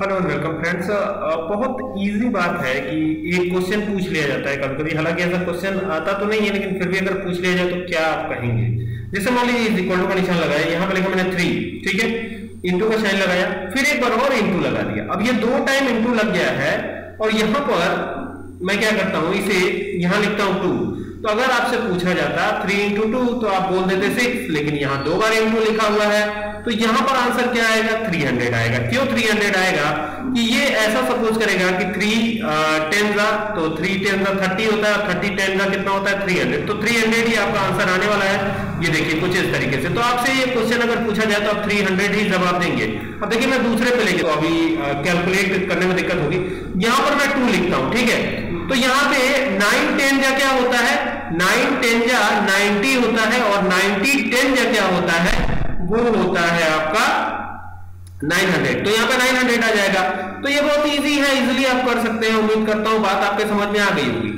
Hello and welcome friends बहुत easy बात है कि एक क्वेश्चन पूछ लिया जाता है कभी कभी हालाँकि ऐसा क्वेश्चन आता तो नहीं है, लेकिन फिर भी अगर पूछ लिया जाए तो क्या आप कहेंगे? जैसे मान लीजिए इज़ इक्वल टू का निशान लगाया, यहाँ पे लिखा मैंने थ्री ठीक है? इंटू का साइन लगाया, फिर एक बार और इंटू लगा दिया। अब ये दो टाइम इंटू लग गया है, और यहाँ पर मैं क्या करता हूँ, इसे यहाँ लिखता हूँ टू तो अगर आपसे पूछा जाता थ्री इंटू टू तो आप बोल देते सिक्स लेकिन यहाँ दो बार इंटू लिखा हुआ है। तो यहाँ पर आंसर क्या आएगा? 300 आएगा। क्यों 300 आएगा? कि ये ऐसा सपोज़ करेगा कि थ्री टेन का तो थ्री टेन का थर्टी होता है थर्टी टेन का कितना होता है? 300 तो 300 ही आपका आंसर आने वाला है। ये देखिए, कुछ इस तरीके से। तो आपसे ये क्वेश्चन अगर पूछा जाए तो आप 300 ही जवाब देंगे। अब देखिए, मैं दूसरे पे लेके तो अभी कैलकुलेट करने में दिक्कत होगी। यहाँ पर मैं टू लिखता हूँ, ठीक है? तो यहाँ पे नाइन टेन जा क्या होता है? नाइन टेन जा नाइनटी होता है और नाइनटी टेन जा क्या होता है? वो होता है आपका 900 तो यहाँ पे 900 आ जाएगा। तो ये बहुत इजी है इजिली आप कर सकते हैं। उम्मीद करता हूँ बात आपके समझ में आ गई होगी।